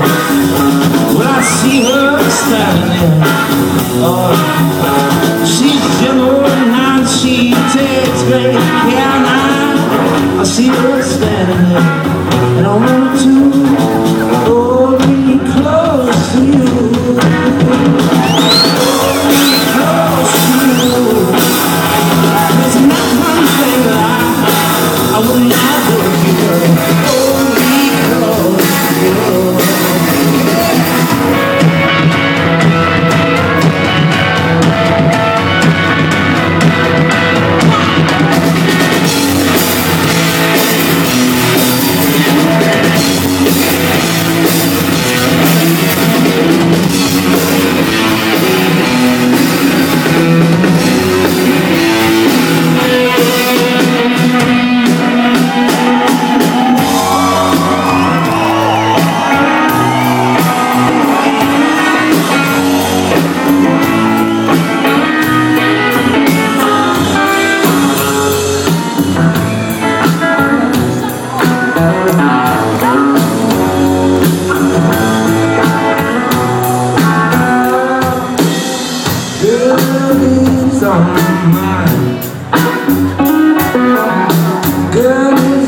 when I see her standing there. Oh, she's gentle and she takes great care now. I see her standing there, and I want to hold me close to you. I wouldn't